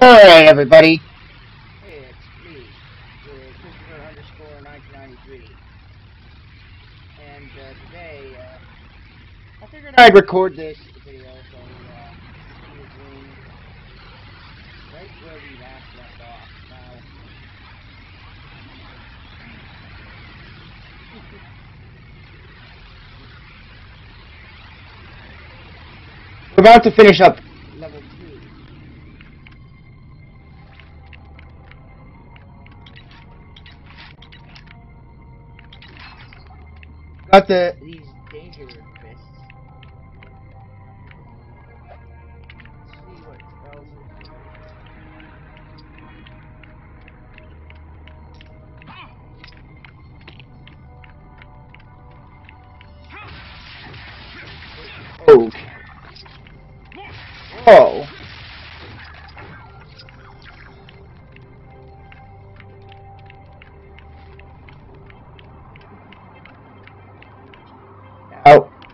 Hey, everybody. Hey, it's me, Christopher underscore 1993. And uh, today, uh, I figured I'd record this video uh, right where we last left off. Now, We're about to finish up. Got the.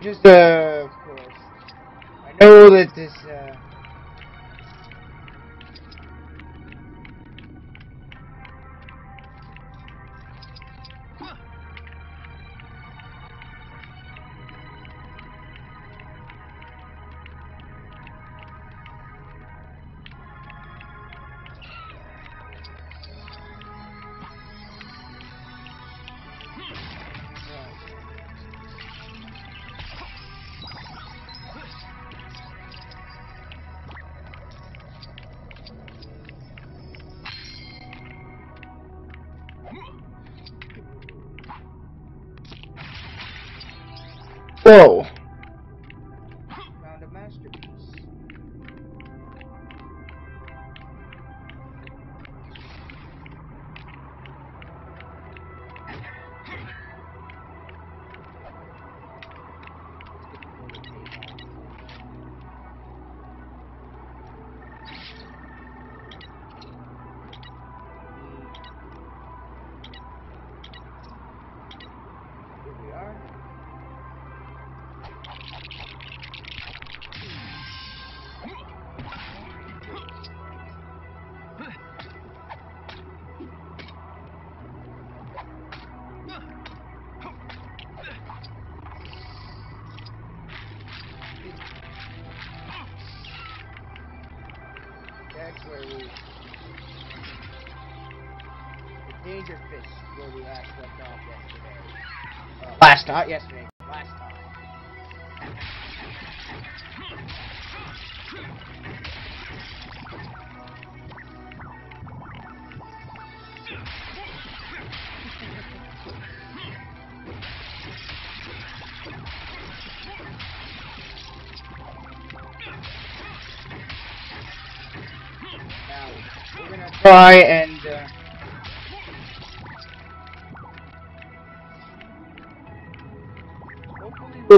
Just, uh, I know that this, uh, whoa. Where we last left off yesterday. Uh, Last not yesterday.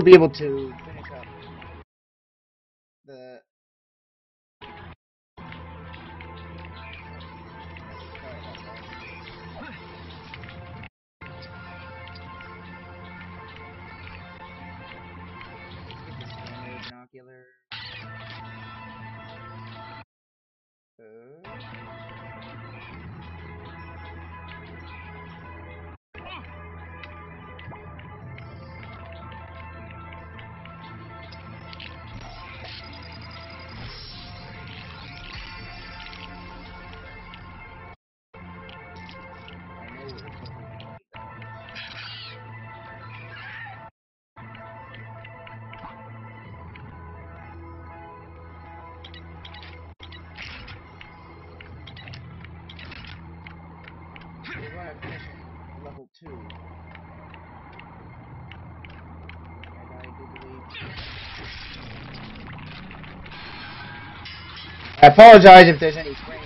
Be able to. finish up the. Finish at level 2. And I do believe... I apologize if there's any. frame.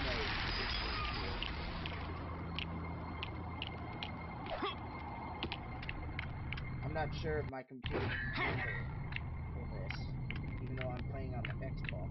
I'm not sure if my computer can handle this, even though I'm playing on the Xbox.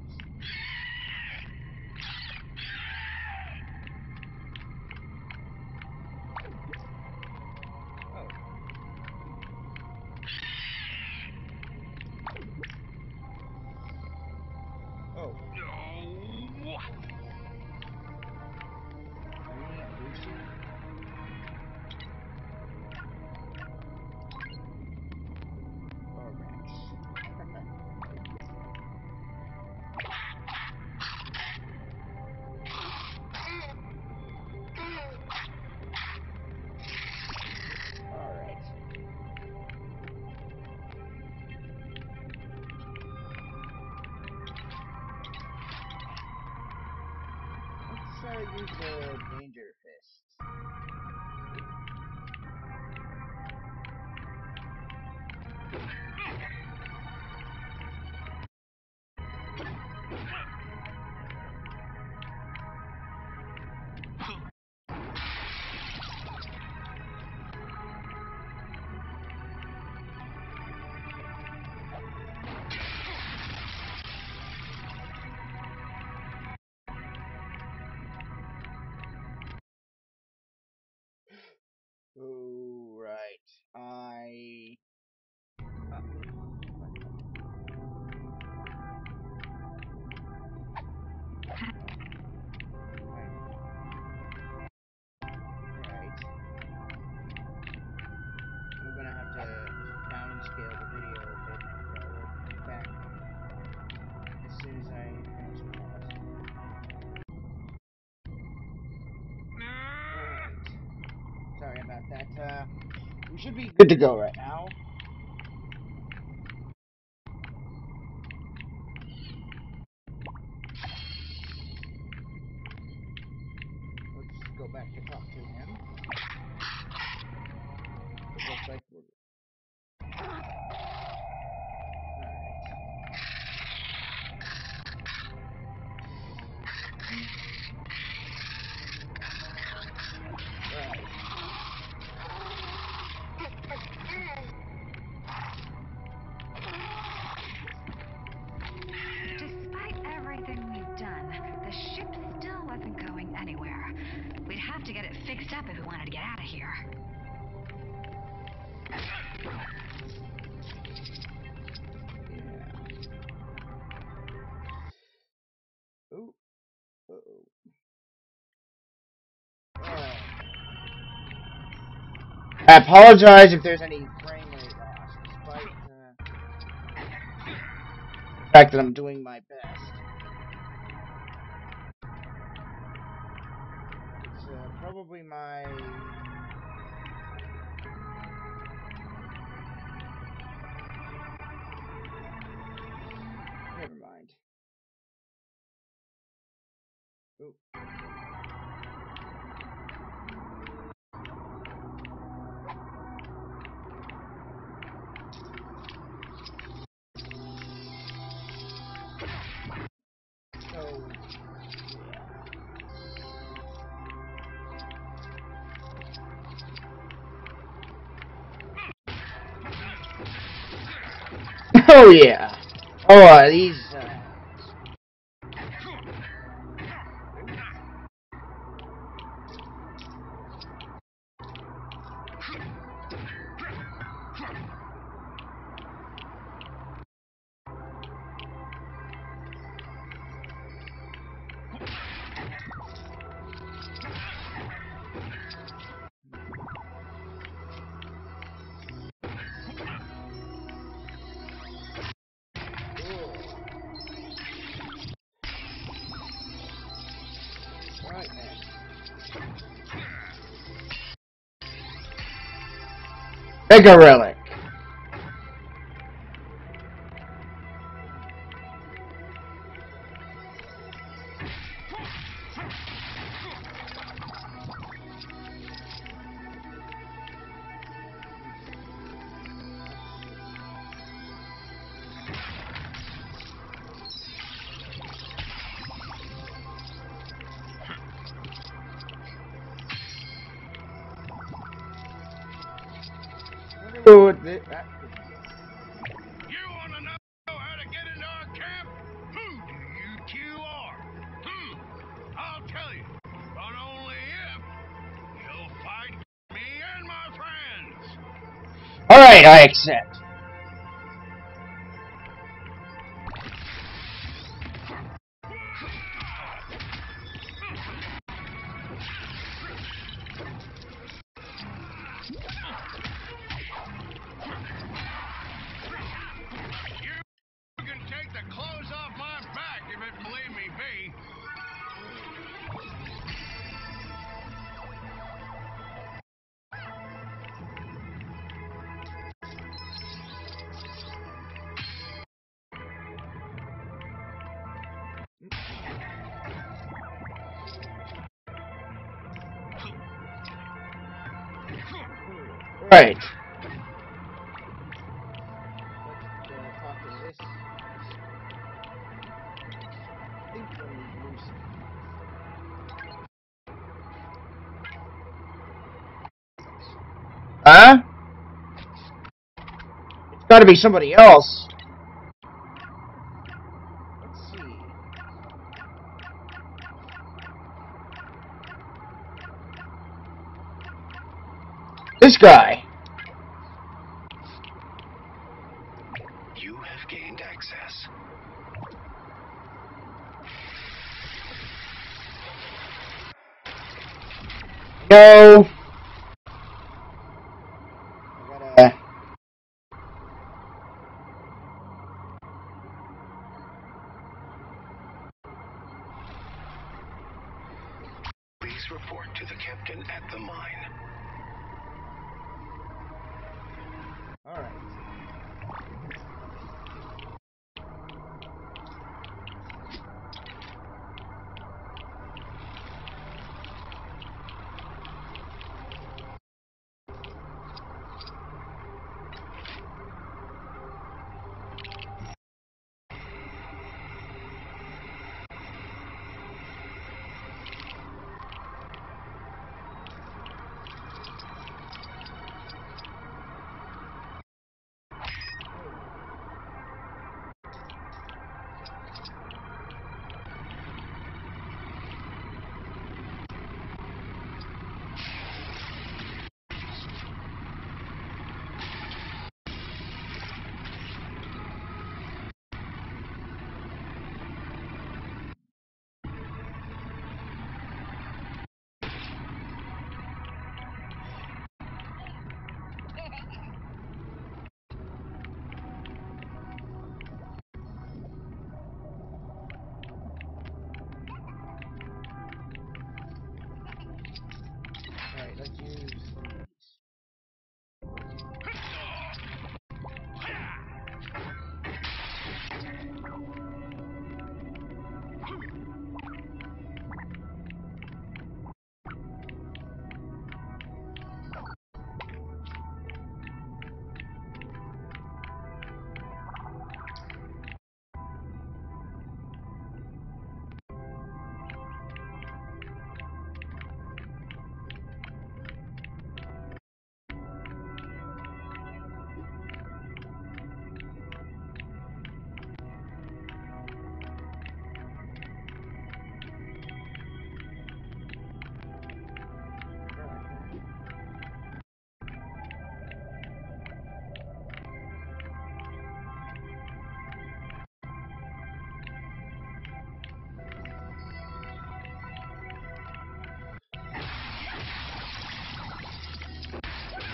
Uh, we should be good to go right. To get it fixed up if we wanted to get out of here. Yeah. Oh. Uh oh. I apologize if there's any frame rate loss, despite uh, the fact that I'm doing my best. Probably my. Oh yeah. Oh, these. Mega Relic. wonder what thi- that. You want to know how to get into our camp? Who do you two are? Hmm. I'll tell you, but only if you'll fight me and my friends. Alright, I accept. Right. Huh? It's gotta be somebody else.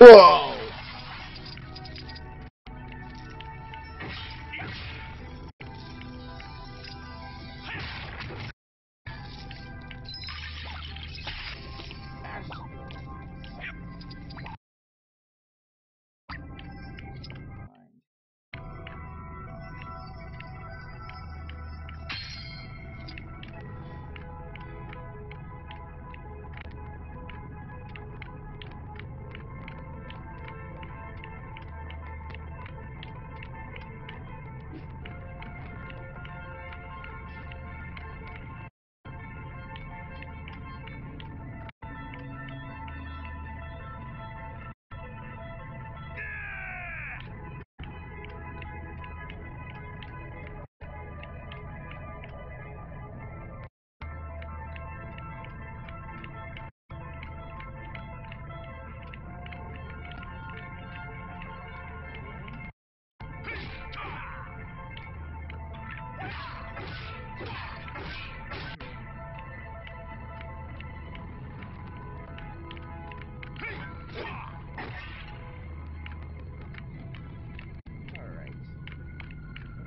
哇。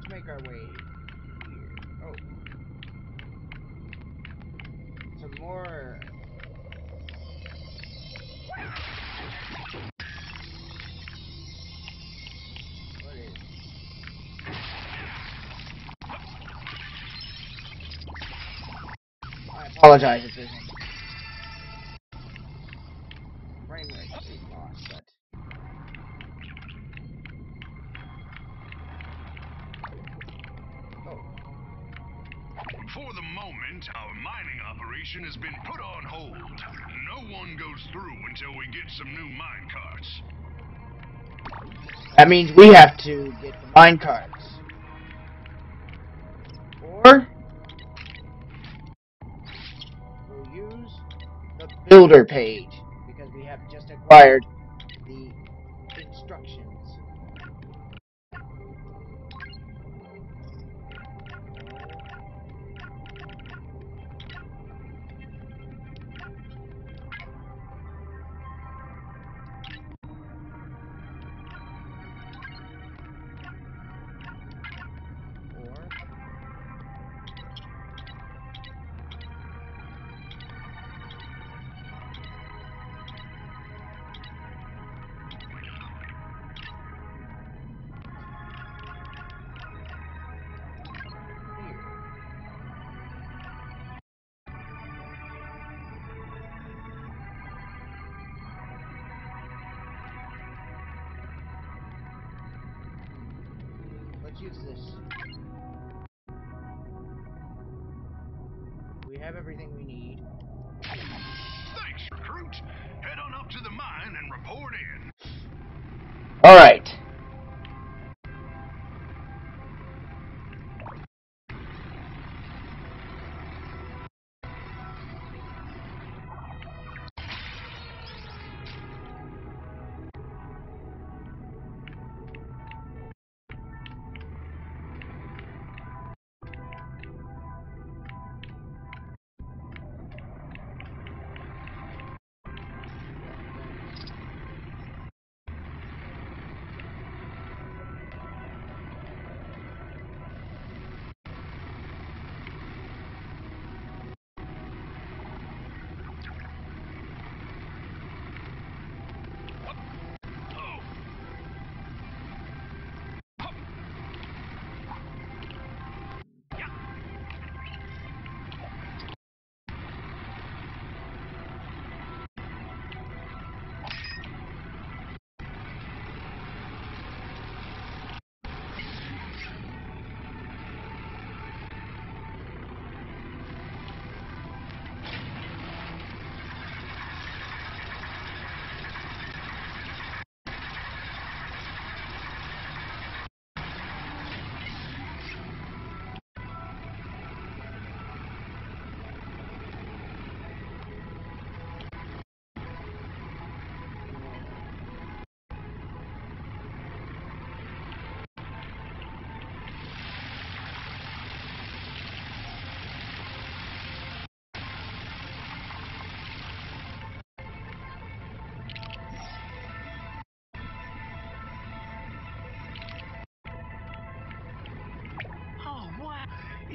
make our way here. Oh. Some more... I apologize if there's That means we have to get the mine carts. Or we'll use the builder page because we have just acquired use this. We have everything we need. Thanks, recruit. Head on up to the mine and report in. Alright. Oh!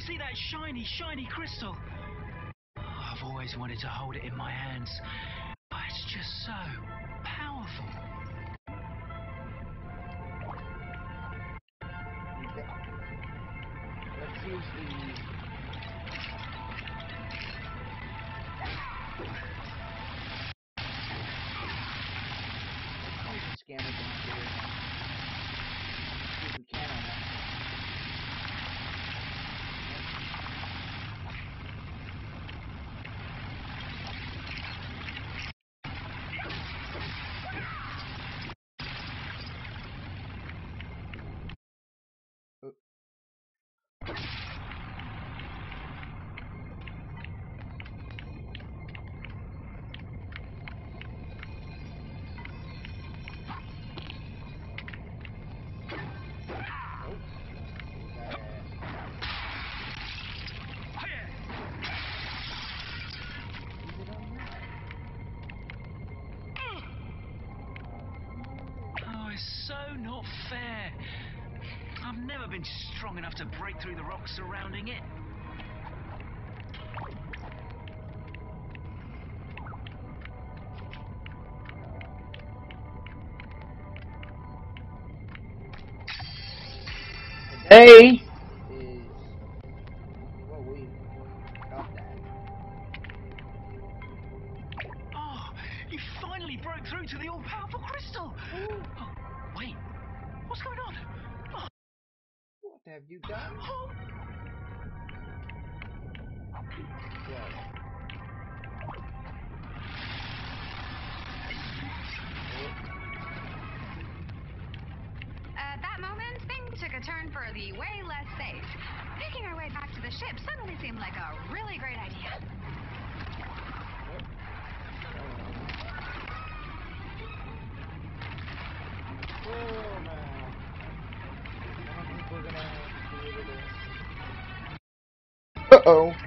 See that shiny, shiny crystal? I've always wanted to hold it in my hands. Oh, it's just so powerful. Enough to break through the rocks surrounding it. To.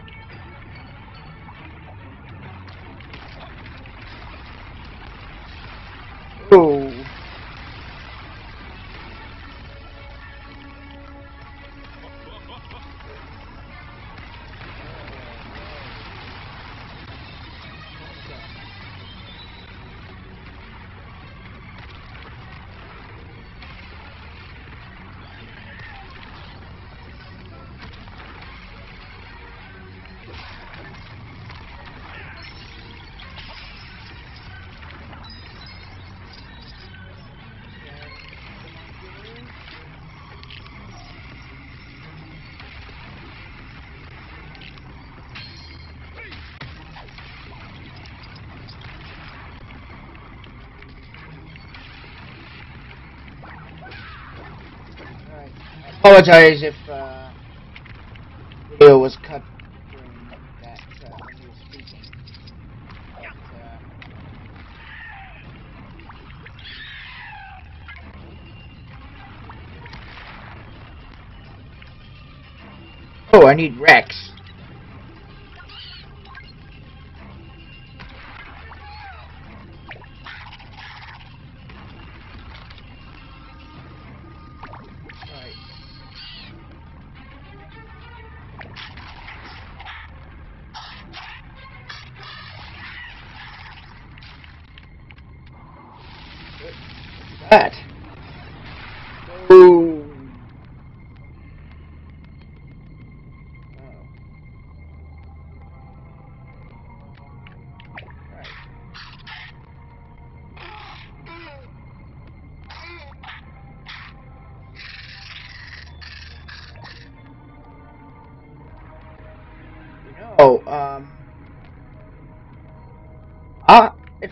Apologize if uh, video was cut during that uh, when he was speaking. But, uh, Oh, I need Rex.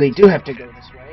Really do have to go this way.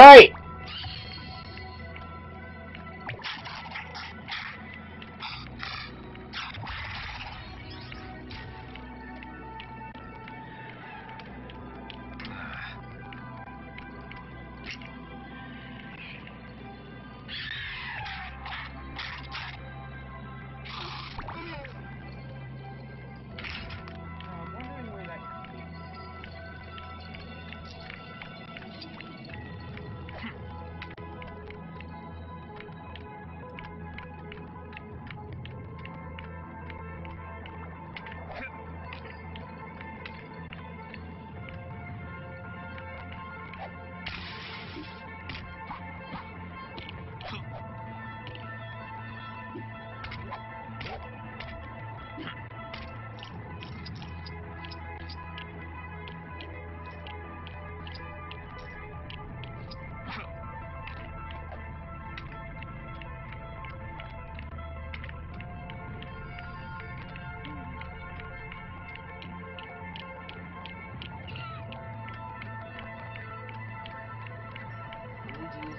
All right.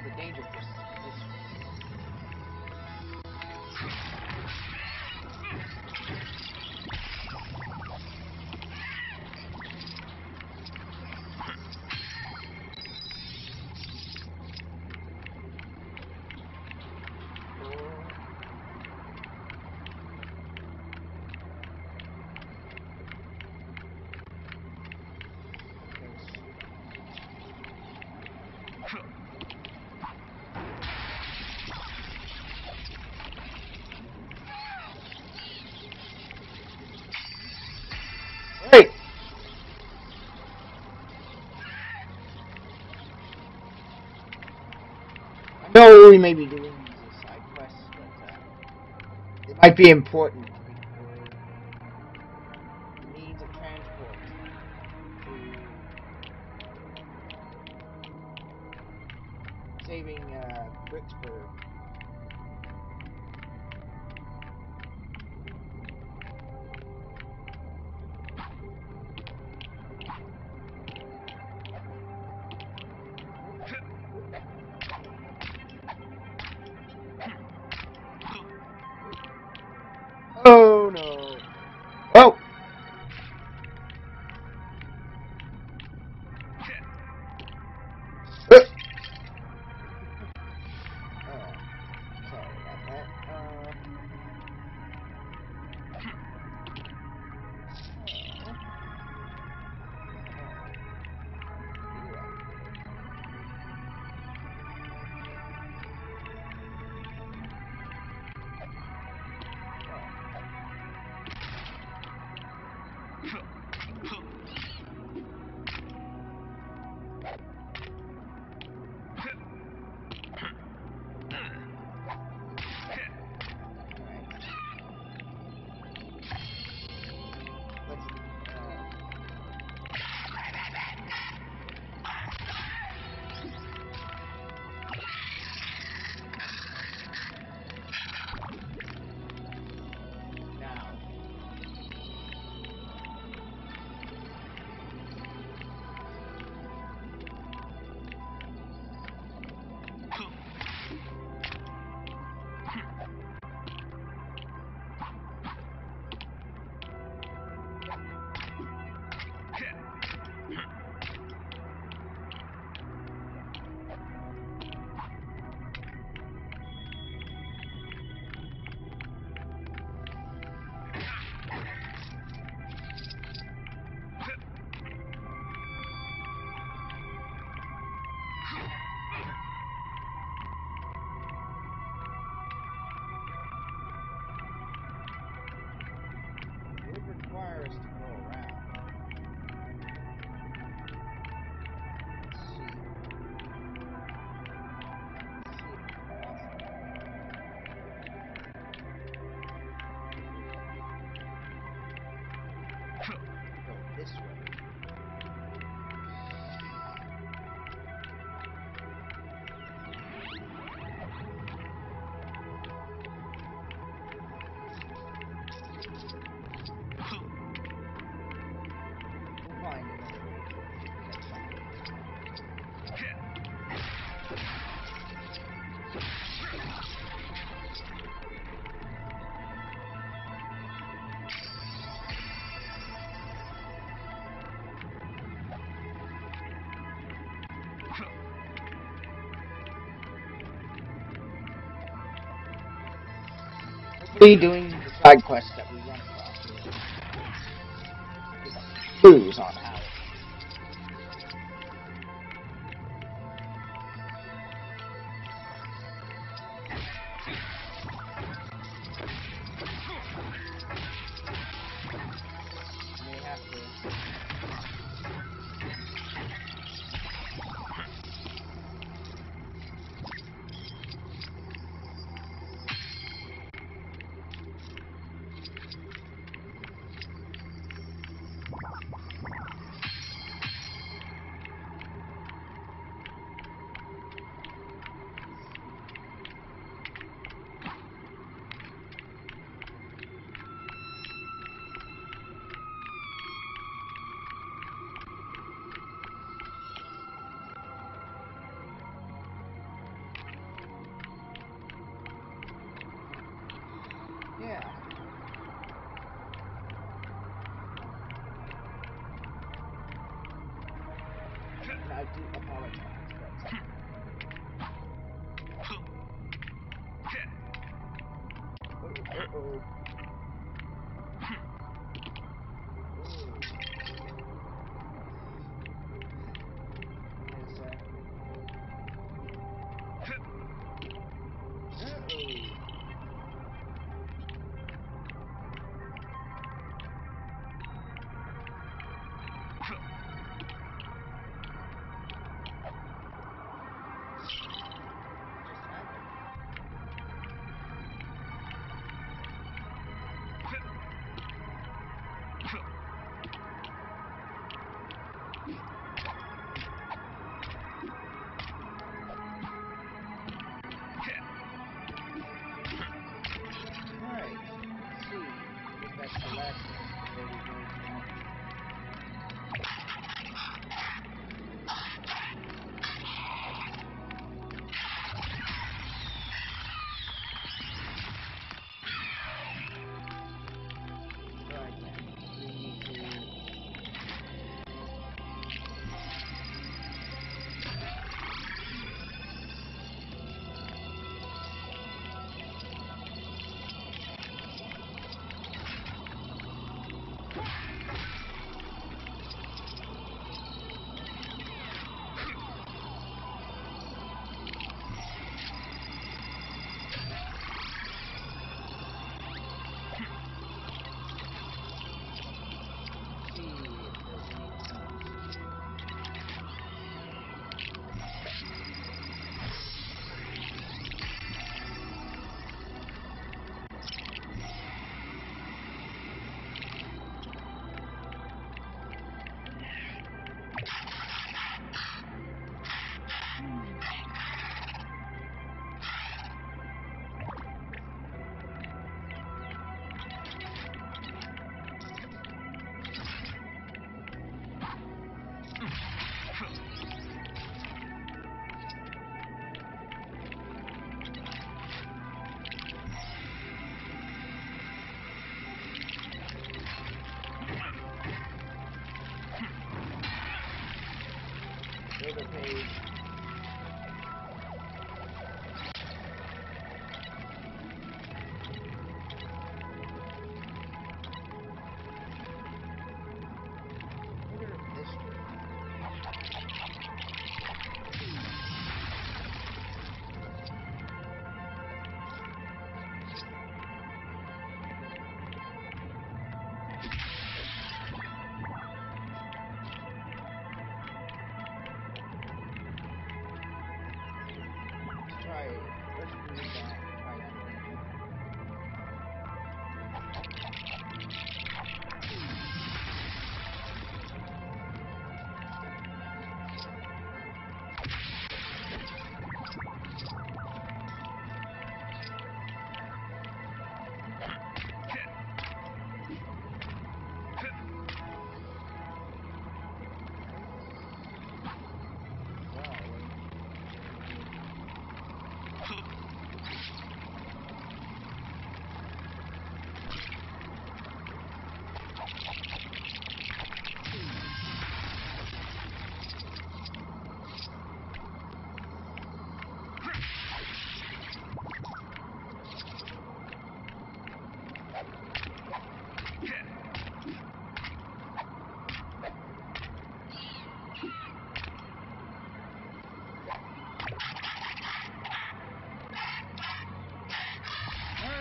the danger. We may be doing these as side quests, but uh, they might be important Hopefully doing the side quests that we run across. Clues on how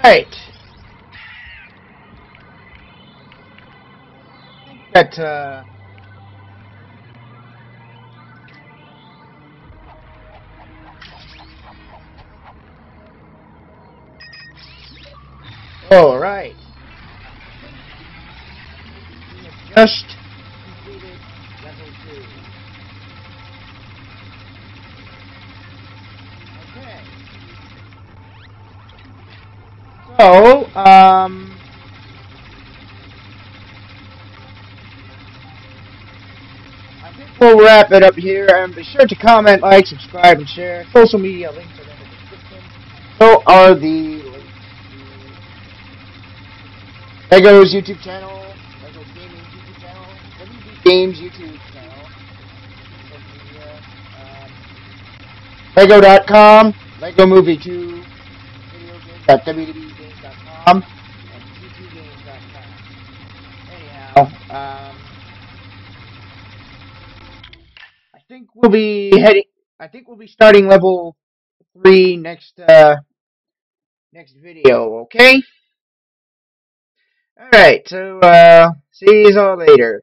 Alright. That, uh... Alright. Just We'll wrap it up here, and be sure to comment, like, subscribe, and share. Social media links are in the description. So are the links to Lego's YouTube channel, Lego Gaming YouTube channel, WB Games YouTube channel, media, um, Lego.com, Lego Movie 2, videogames.wbgames.com, we'll be heading. I think we'll be starting level three next uh next video. Okay. All right. So uh, see you all later.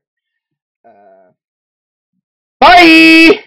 Uh, bye.